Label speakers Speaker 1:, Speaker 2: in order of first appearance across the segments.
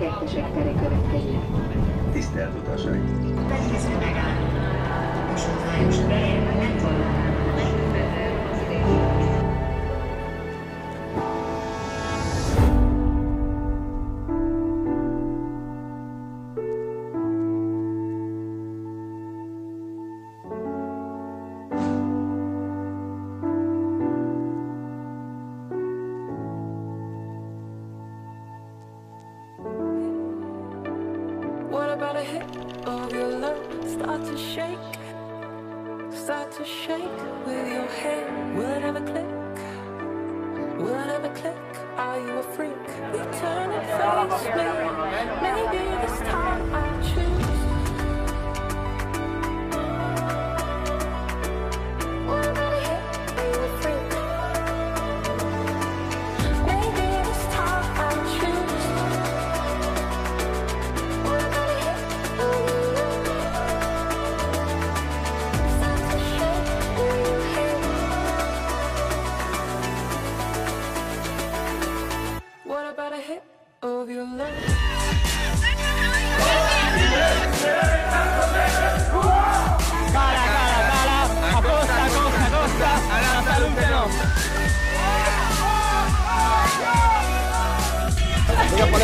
Speaker 1: 32-esek tere következik. Tisztelt utasaink!
Speaker 2: Következő megálló. Most
Speaker 3: Város about a hit of your love? Start to shake, start to shake with your hand. Will it ever click? Will it ever click? Are you a freak? We turn and face me. Maybe this time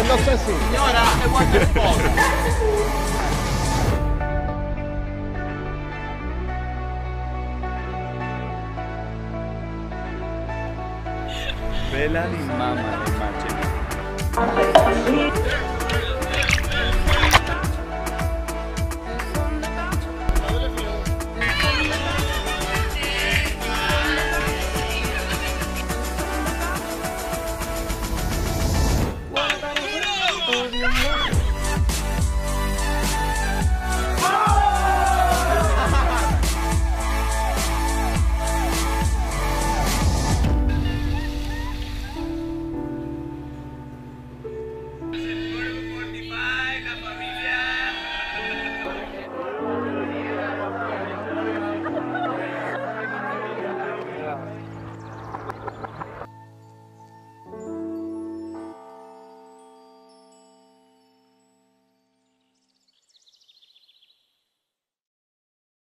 Speaker 4: Nostro sì.
Speaker 5: Signora, e guarda po'.
Speaker 1: Bella l'immagine, immagine.